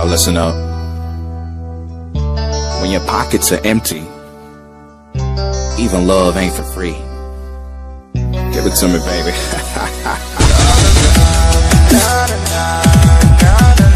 Y'all listen up. When your pockets are empty, even love ain't for free. Give it to me, baby.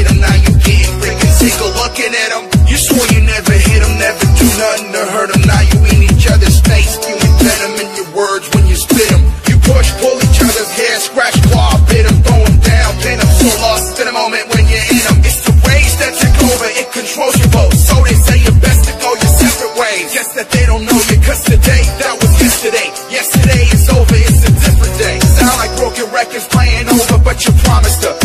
hit him, now you're getting Rick and Tickle looking at him. You swore you never hit him, never do nothing to hurt him. Now you in each other's face, spewing venom in your words when you spit him. You push, pull each other's hair, scratch, claw, bit him, throw him down, pin him. So lost in a moment when you're in. It's the rage that took over, it controls your vote. So they say you're best to go your separate ways. Guess that they don't know you, cause today, that was yesterday. Yesterday is over, it's a different day. Sound like broken records playing over, but you promised her.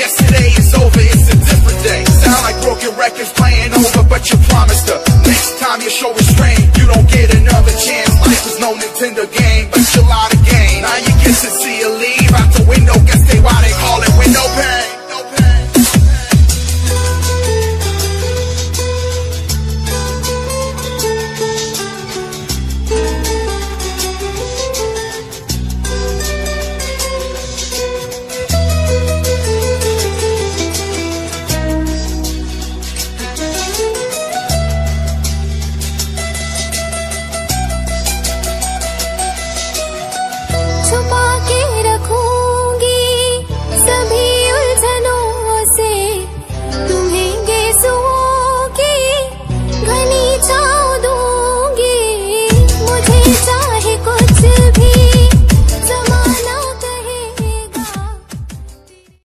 Yesterday is over, it's a different day. Sound like broken records playing